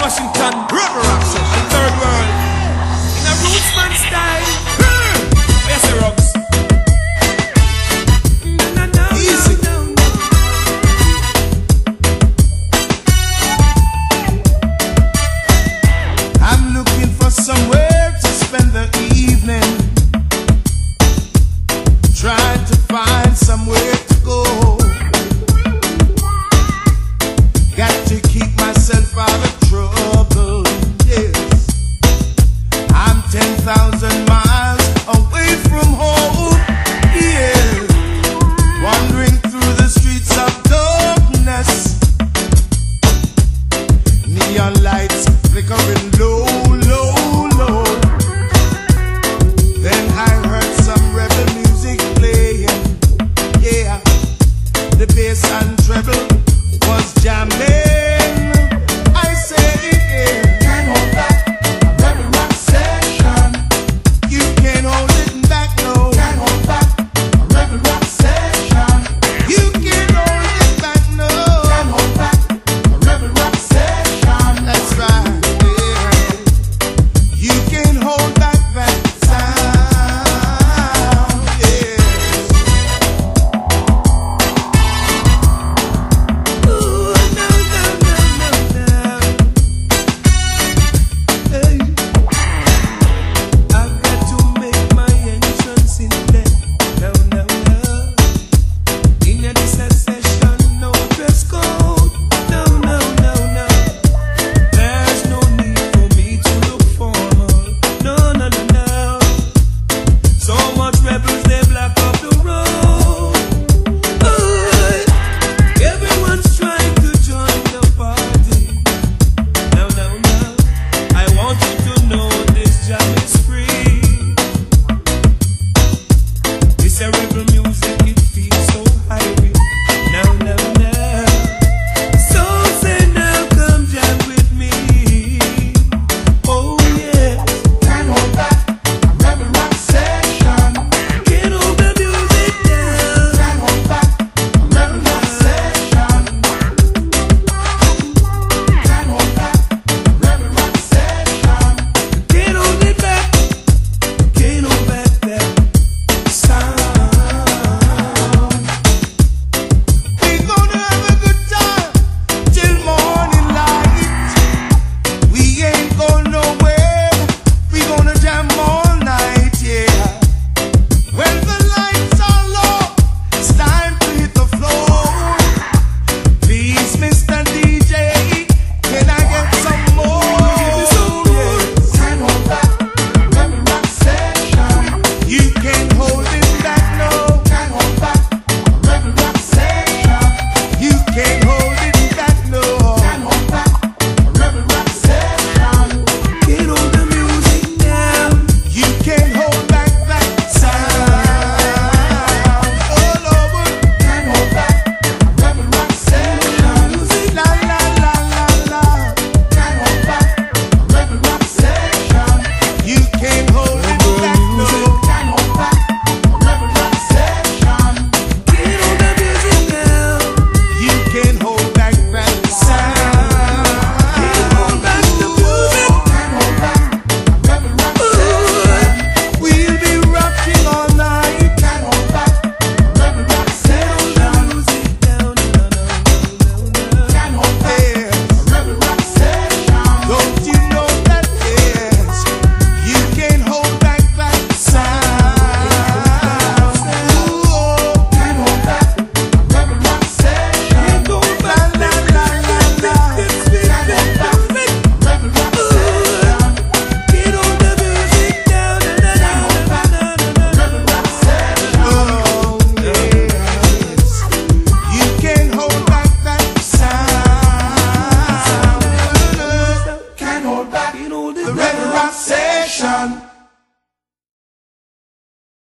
Washington, rubber access, third world. In a rootsman style. neon lights flickering blue.